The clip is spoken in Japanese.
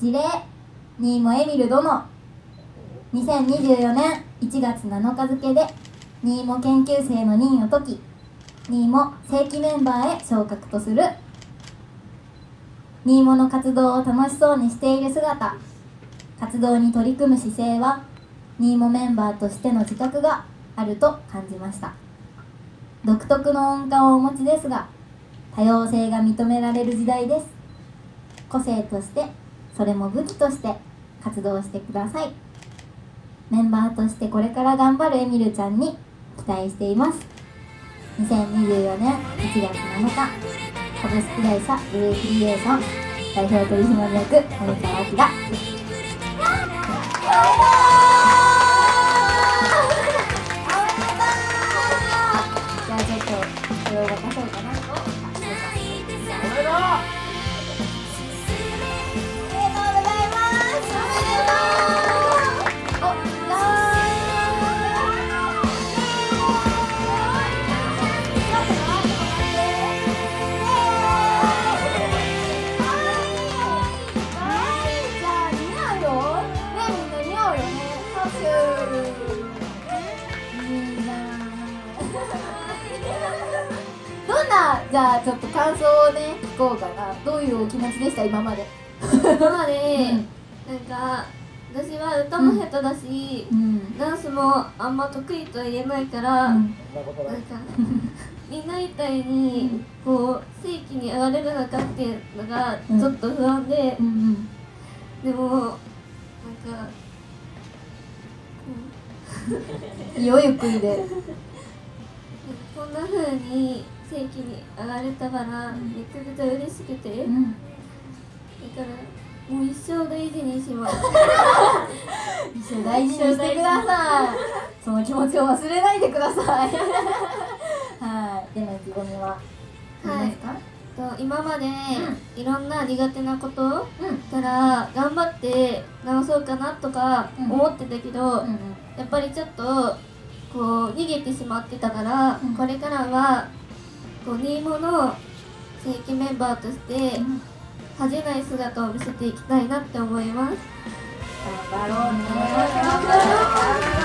司令新モエミル殿。2024年1月7日付で新モ研究生の任を解き新モ正規メンバーへ昇格とする。新モの活動を楽しそうにしている姿。活動に取り組む姿勢は新モメンバーとしての自覚があると感じました。独特の音感をお持ちですが多様性が認められる時代です。個性としてそれも武器として活動してください。メンバーとしてこれから頑張るエミルちゃんに期待しています。2024年1月7日株式会社ブルークリエーション代表取締役森川明。じゃあちょっとこれを渡そうかなどんなじゃあちょっと感想をね聞こうかな。どういうお気持ちでした今まで？今まで、なんか私は歌も下手だし、うん。ダンスもあんま得意とは言えないから、うんなんかみんなみたいにこう正規に上がれるのかっていうのがちょっと不安で、うんでもなんかうんいいよゆっくりで。こんな風に正規に上がれたからめちゃくちゃ嬉しくて、だうん。からもう一生大事にします。一緒大事にしてください。その気持ちを忘れないでください。はい。でも意気込みは今までいろんな苦手なことうん。から頑張って直そうかなとかうん。思ってたけど、やっぱりちょっとこう逃げてしまってたから、うん。これからはこうニーモの正規メンバーとしてうん。恥じない姿を見せていきたいなって思います。頑張ろうね。頑張ろう。ね